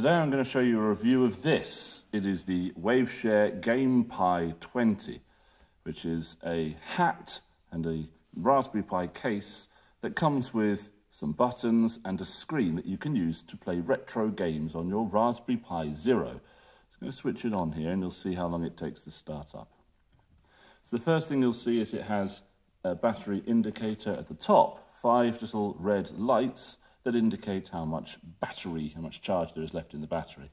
Today I'm going to show you a review of this. It is the Waveshare Game Pi 20, which is a hat and a Raspberry Pi case that comes with some buttons and a screen that you can use to play retro games on your Raspberry Pi Zero. So I'm going to switch it on here and you'll see how long it takes to start up. So the first thing you'll see is it has a battery indicator at the top, five little red lights that indicate how much battery, how much charge there is left in the battery.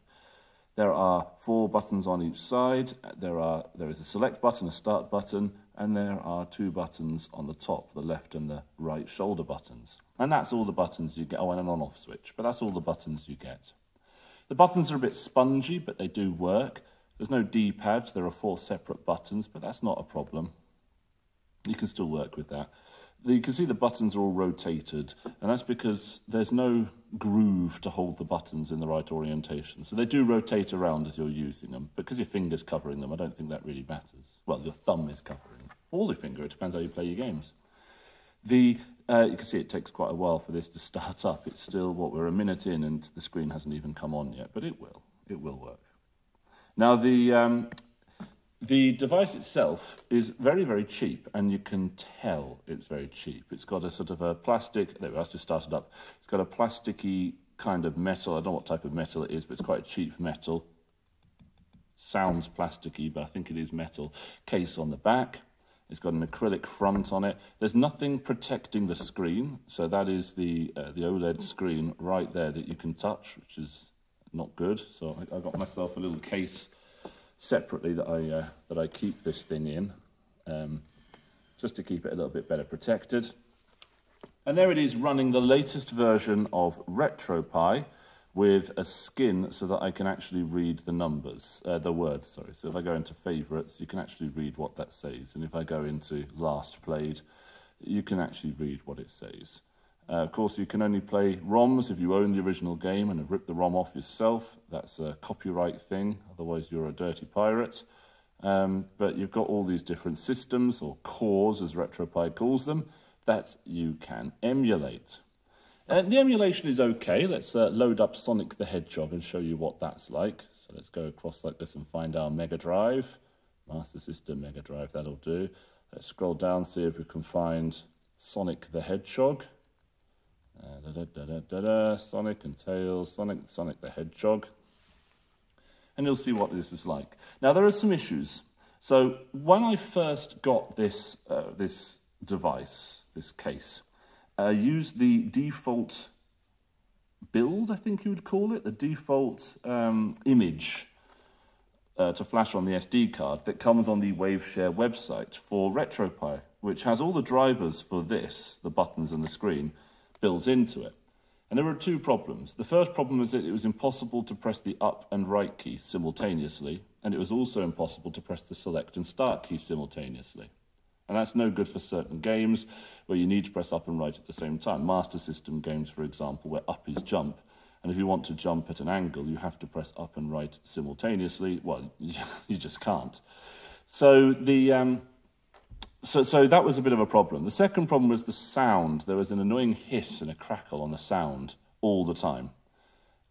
There are four buttons on each side. There, are, there is a select button, a start button, and there are two buttons on the top, the left and the right shoulder buttons. And that's all the buttons you get. Oh, and an on-off switch, but that's all the buttons you get. The buttons are a bit spongy, but they do work. There's no D-pad. There are four separate buttons, but that's not a problem. You can still work with that you can see the buttons are all rotated, and that's because there's no groove to hold the buttons in the right orientation. So they do rotate around as you're using them. Because your finger's covering them, I don't think that really matters. Well, your thumb is covering. Or your finger, it depends how you play your games. The, uh, you can see it takes quite a while for this to start up. It's still, what, we're a minute in and the screen hasn't even come on yet, but it will. It will work. Now, the, um, the device itself is very, very cheap, and you can tell it's very cheap. It's got a sort of a plastic, there we are, just started up. It's got a plasticky kind of metal, I don't know what type of metal it is, but it's quite a cheap metal. Sounds plasticky, but I think it is metal. Case on the back. It's got an acrylic front on it. There's nothing protecting the screen, so that is the, uh, the OLED screen right there that you can touch, which is not good. So I, I got myself a little case separately that I, uh, that I keep this thing in, um, just to keep it a little bit better protected. And there it is running the latest version of RetroPie with a skin so that I can actually read the numbers, uh, the words, sorry. So if I go into favorites, you can actually read what that says. And if I go into last played, you can actually read what it says. Uh, of course, you can only play ROMs if you own the original game and have ripped the ROM off yourself. That's a copyright thing, otherwise you're a dirty pirate. Um, but you've got all these different systems, or cores as RetroPie calls them, that you can emulate. Uh, the emulation is okay. Let's uh, load up Sonic the Hedgehog and show you what that's like. So let's go across like this and find our Mega Drive. Master System Mega Drive, that'll do. Let's scroll down, see if we can find Sonic the Hedgehog. Uh, da, da, da, Sonic and Tails, Sonic, Sonic the Hedgehog. And you'll see what this is like. Now, there are some issues. So when I first got this, uh, this device, this case, I used the default build, I think you would call it, the default um, image uh, to flash on the SD card that comes on the Waveshare website for RetroPie, which has all the drivers for this, the buttons and the screen, built into it. And there were two problems. The first problem was that it was impossible to press the up and right key simultaneously, and it was also impossible to press the select and start key simultaneously. And that's no good for certain games where you need to press up and right at the same time. Master System games, for example, where up is jump. And if you want to jump at an angle, you have to press up and right simultaneously. Well, you just can't. So the... Um, so, so that was a bit of a problem. The second problem was the sound. There was an annoying hiss and a crackle on the sound all the time.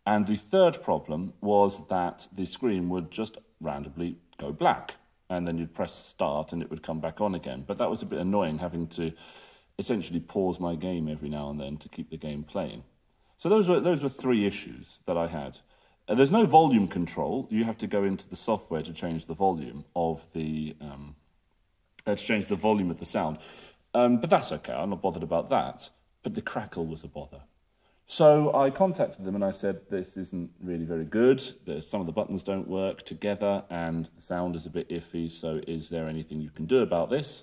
And the third problem was that the screen would just randomly go black. And then you'd press start and it would come back on again. But that was a bit annoying having to essentially pause my game every now and then to keep the game playing. So those were, those were three issues that I had. Uh, there's no volume control. You have to go into the software to change the volume of the, um, uh, to change the volume of the sound. Um, but that's okay, I'm not bothered about that. But the crackle was a bother. So I contacted them and I said, this isn't really very good. There's, some of the buttons don't work together and the sound is a bit iffy, so is there anything you can do about this?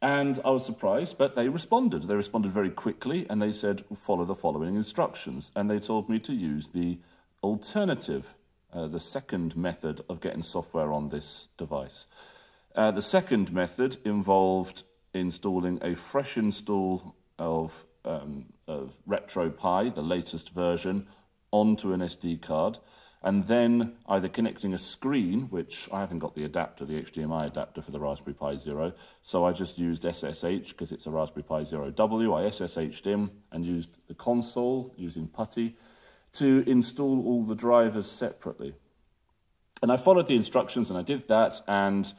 And I was surprised, but they responded. They responded very quickly and they said, follow the following instructions. And they told me to use the alternative, uh, the second method of getting software on this device. Uh, the second method involved installing a fresh install of, um, of RetroPie, the latest version, onto an SD card, and then either connecting a screen, which I haven't got the adapter, the HDMI adapter for the Raspberry Pi Zero, so I just used SSH because it's a Raspberry Pi Zero W. I SSH'd in and used the console using PuTTY to install all the drivers separately. And I followed the instructions and I did that and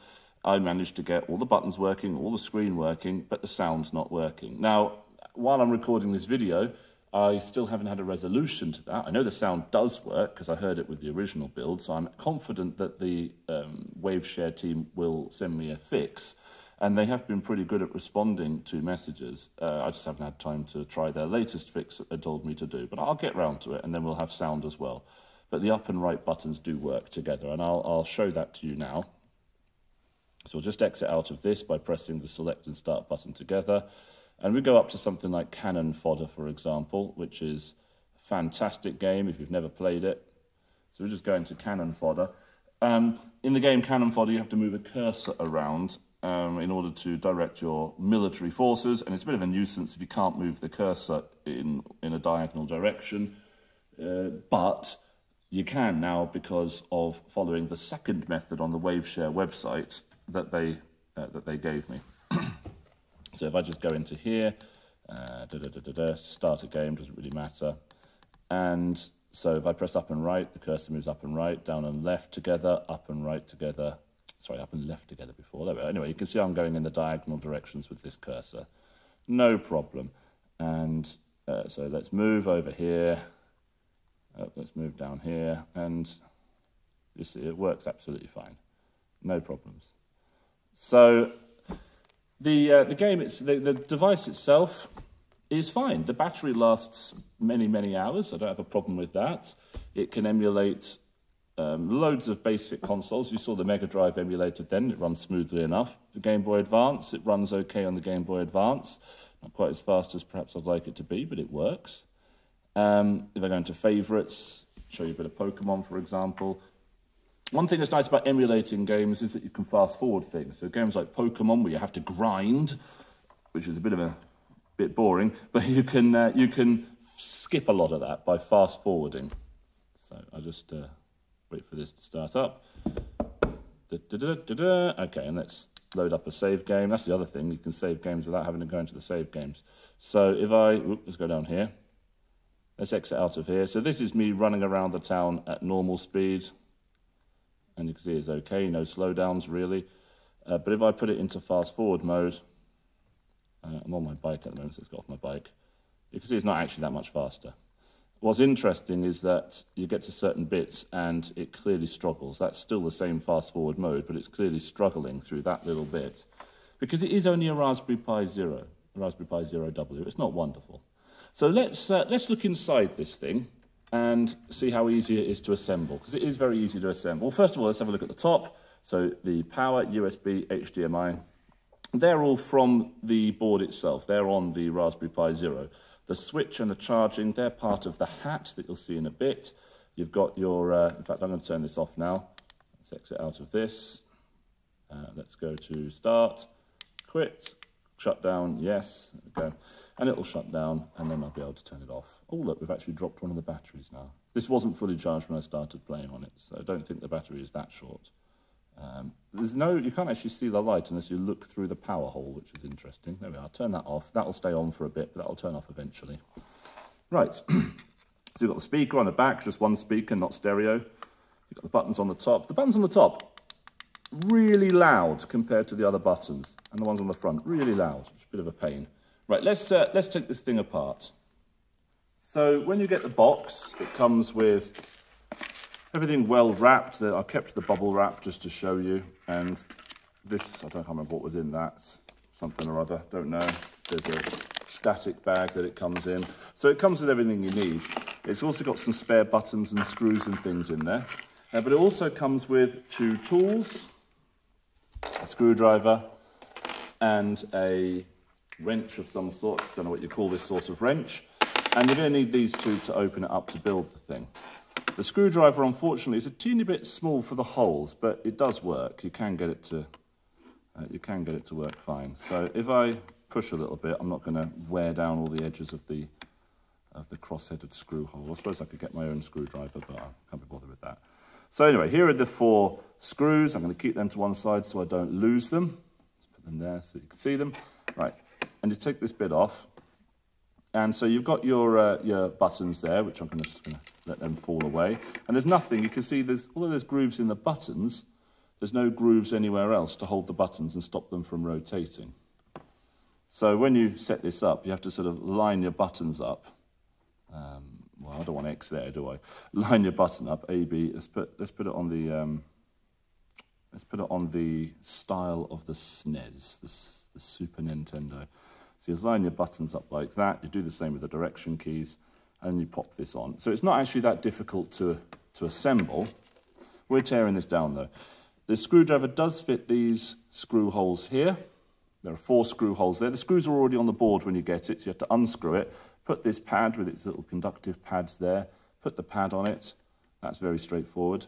I managed to get all the buttons working, all the screen working, but the sound's not working. Now, while I'm recording this video, I still haven't had a resolution to that. I know the sound does work because I heard it with the original build, so I'm confident that the um, WaveShare team will send me a fix. And they have been pretty good at responding to messages. Uh, I just haven't had time to try their latest fix that they told me to do, but I'll get round to it and then we'll have sound as well. But the up and right buttons do work together, and I'll, I'll show that to you now. So we'll just exit out of this by pressing the select and start button together. And we go up to something like Cannon Fodder, for example, which is a fantastic game if you've never played it. So we're just going to Cannon Fodder. Um, in the game Cannon Fodder, you have to move a cursor around um, in order to direct your military forces, and it's a bit of a nuisance if you can't move the cursor in, in a diagonal direction. Uh, but you can now because of following the second method on the WaveShare website, that they, uh, that they gave me. so if I just go into here, uh, da, da, da, start a game, doesn't really matter. And so if I press up and right, the cursor moves up and right, down and left together, up and right together. Sorry, up and left together before. There we go. Anyway, you can see I'm going in the diagonal directions with this cursor. No problem. And uh, so let's move over here. Oh, let's move down here. And you see, it works absolutely fine. No problems. So the, uh, the game, it's, the, the device itself is fine. The battery lasts many, many hours. I don't have a problem with that. It can emulate um, loads of basic consoles. You saw the Mega Drive emulated then. It runs smoothly enough. The Game Boy Advance, it runs okay on the Game Boy Advance. Not quite as fast as perhaps I'd like it to be, but it works. Um, if I go into favorites, show you a bit of Pokemon, for example, one thing that's nice about emulating games is that you can fast forward things. So games like Pokemon, where you have to grind, which is a bit of a bit boring, but you can uh, you can skip a lot of that by fast forwarding. So I'll just uh, wait for this to start up. Da, da, da, okay, and let's load up a save game. That's the other thing. You can save games without having to go into the save games. So if I, let's go down here. Let's exit out of here. So this is me running around the town at normal speed and you can see it's okay, no slowdowns really. Uh, but if I put it into fast forward mode, uh, I'm on my bike at the moment, so it's got off my bike. You can see it's not actually that much faster. What's interesting is that you get to certain bits and it clearly struggles. That's still the same fast forward mode, but it's clearly struggling through that little bit because it is only a Raspberry Pi Zero, Raspberry Pi Zero W. It's not wonderful. So let's, uh, let's look inside this thing and see how easy it is to assemble, because it is very easy to assemble. First of all, let's have a look at the top. So the power, USB, HDMI, they're all from the board itself. They're on the Raspberry Pi Zero. The switch and the charging, they're part of the hat that you'll see in a bit. You've got your, uh, in fact, I'm going to turn this off now. Let's exit out of this. Uh, let's go to start, quit, shut down, yes, okay. And it'll shut down, and then I'll be able to turn it off. Oh, look, we've actually dropped one of the batteries now. This wasn't fully charged when I started playing on it, so I don't think the battery is that short. Um, there's no, you can't actually see the light unless you look through the power hole, which is interesting. There we are, turn that off. That'll stay on for a bit, but that'll turn off eventually. Right, so you've got the speaker on the back, just one speaker, not stereo. You've got the buttons on the top. The buttons on the top, really loud compared to the other buttons. And the ones on the front, really loud, which is a bit of a pain. Right, let's, uh, let's take this thing apart. So when you get the box, it comes with everything well wrapped. I kept the bubble wrap just to show you. And this, I don't remember what was in that, something or other, don't know. There's a static bag that it comes in. So it comes with everything you need. It's also got some spare buttons and screws and things in there. Uh, but it also comes with two tools, a screwdriver and a wrench of some sort. Don't know what you call this sort of wrench. And you're going to need these two to open it up to build the thing. The screwdriver, unfortunately, is a teeny bit small for the holes, but it does work. You can get it to, uh, you can get it to work fine. So if I push a little bit, I'm not going to wear down all the edges of the, of the cross-headed screw hole. I suppose I could get my own screwdriver, but I can't be bothered with that. So anyway, here are the four screws. I'm going to keep them to one side so I don't lose them. Let's put them there so you can see them. Right, and you take this bit off, and so you've got your, uh, your buttons there, which I'm gonna, just going to let them fall away. And there's nothing, you can see there's, although there's grooves in the buttons, there's no grooves anywhere else to hold the buttons and stop them from rotating. So when you set this up, you have to sort of line your buttons up. Um, well, I don't want X there, do I? Line your button up, A, B. Let's put, let's put it on the, um, let's put it on the style of the SNES, the, the Super Nintendo. So you line your buttons up like that. You do the same with the direction keys and you pop this on. So it's not actually that difficult to, to assemble. We're tearing this down though. The screwdriver does fit these screw holes here. There are four screw holes there. The screws are already on the board when you get it, so you have to unscrew it, put this pad with its little conductive pads there, put the pad on it. That's very straightforward.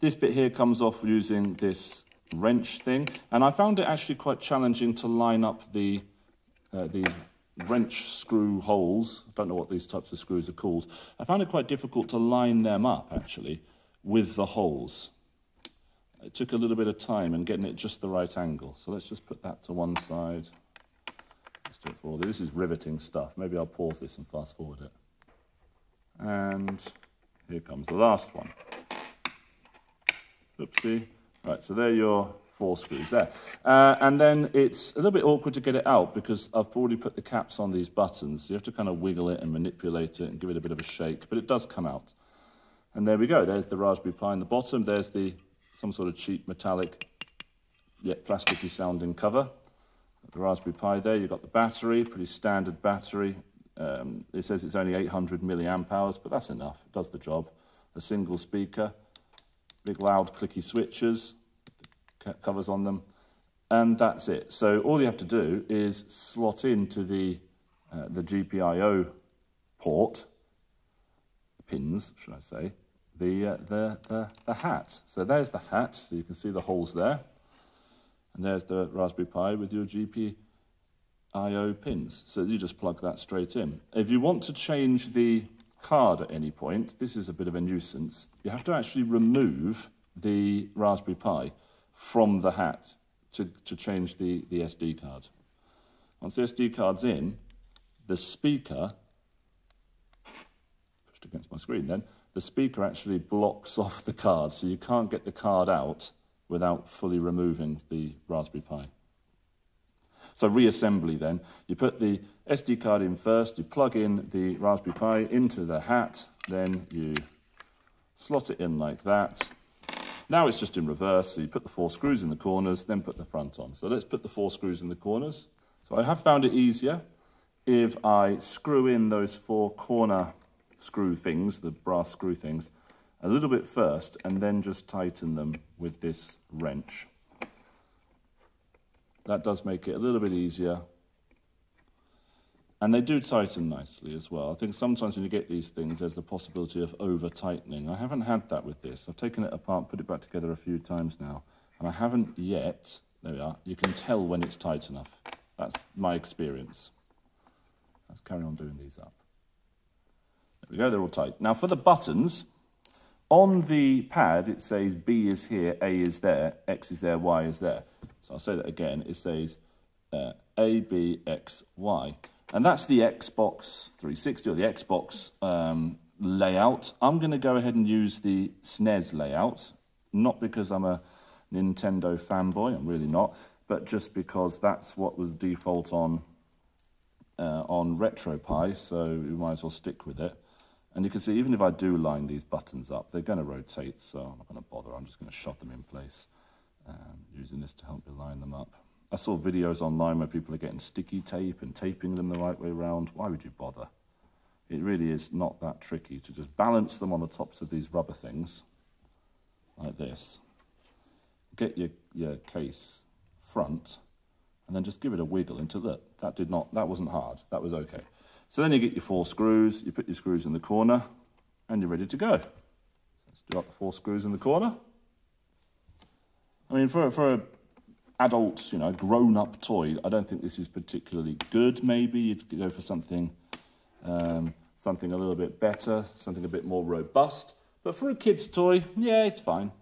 This bit here comes off using this wrench thing, and I found it actually quite challenging to line up the uh, these wrench screw holes. I don't know what these types of screws are called. I found it quite difficult to line them up, actually, with the holes. It took a little bit of time and getting it just the right angle. So let's just put that to one side. Let's do it forward. This is riveting stuff. Maybe I'll pause this and fast forward it. And here comes the last one. Oopsie. Right, so there your four screws there. Uh, and then it's a little bit awkward to get it out because I've already put the caps on these buttons. So you have to kind of wiggle it and manipulate it and give it a bit of a shake, but it does come out. And there we go. There's the Raspberry Pi in the bottom. There's the some sort of cheap metallic yet plasticky sounding cover. The Raspberry Pi there, you've got the battery, pretty standard battery. Um, it says it's only 800 milliamp hours, but that's enough. It does the job. A single speaker, big loud clicky switches, covers on them, and that's it. So all you have to do is slot into the, uh, the GPIO port, pins, should I say, the, uh, the, the, the hat. So there's the hat, so you can see the holes there. And there's the Raspberry Pi with your GPIO pins. So you just plug that straight in. If you want to change the card at any point, this is a bit of a nuisance. You have to actually remove the Raspberry Pi from the hat to, to change the, the SD card. Once the SD card's in, the speaker, pushed against my screen then, the speaker actually blocks off the card, so you can't get the card out without fully removing the Raspberry Pi. So reassembly then, you put the SD card in first, you plug in the Raspberry Pi into the hat, then you slot it in like that. Now it's just in reverse, so you put the four screws in the corners, then put the front on. So let's put the four screws in the corners. So I have found it easier if I screw in those four corner screw things, the brass screw things, a little bit first and then just tighten them with this wrench. That does make it a little bit easier. And they do tighten nicely as well. I think sometimes when you get these things, there's the possibility of over-tightening. I haven't had that with this. I've taken it apart, put it back together a few times now, and I haven't yet, there we are, you can tell when it's tight enough. That's my experience. Let's carry on doing these up. There we go, they're all tight. Now for the buttons, on the pad it says B is here, A is there, X is there, Y is there. So I'll say that again, it says uh, A, B, X, Y. And that's the Xbox 360 or the Xbox um, layout. I'm going to go ahead and use the SNES layout, not because I'm a Nintendo fanboy, I'm really not, but just because that's what was default on uh, on RetroPie, so we might as well stick with it. And you can see, even if I do line these buttons up, they're going to rotate, so I'm not going to bother. I'm just going to shove them in place, um, using this to help me line them up. I saw videos online where people are getting sticky tape and taping them the right way around. Why would you bother? It really is not that tricky to just balance them on the tops of these rubber things, like this. Get your, your case front, and then just give it a wiggle into that, that did not, that wasn't hard, that was okay. So then you get your four screws, you put your screws in the corner, and you're ready to go. Let's do up the four screws in the corner. I mean, for, for an adult, you know, a grown-up toy, I don't think this is particularly good, maybe. You'd go for something, um, something a little bit better, something a bit more robust. But for a kid's toy, yeah, it's fine.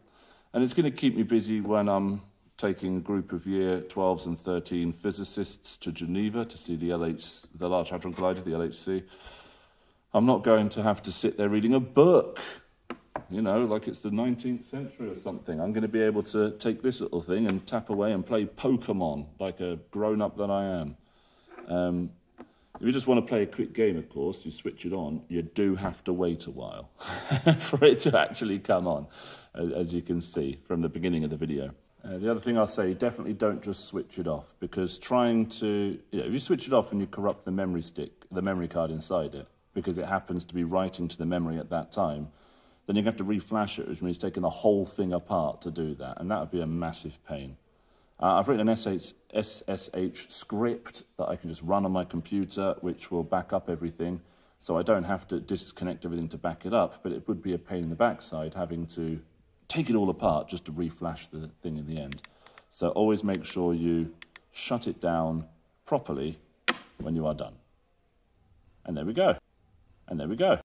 And it's going to keep me busy when I'm taking a group of year 12s and 13 physicists to Geneva to see the LH, the Large Hadron Collider, the LHC. I'm not going to have to sit there reading a book, you know, like it's the 19th century or something. I'm going to be able to take this little thing and tap away and play Pokemon like a grown up that I am. Um, if you just want to play a quick game, of course, you switch it on, you do have to wait a while for it to actually come on, as you can see from the beginning of the video. Uh, the other thing I'll say, definitely don't just switch it off because trying to, you know, if you switch it off and you corrupt the memory stick, the memory card inside it, because it happens to be writing to the memory at that time, then you're going to have to reflash it, which means taking the whole thing apart to do that, and that would be a massive pain. Uh, I've written an SH, SSH script that I can just run on my computer, which will back up everything, so I don't have to disconnect everything to back it up, but it would be a pain in the backside having to take it all apart just to reflash the thing in the end. So always make sure you shut it down properly when you are done. And there we go. And there we go.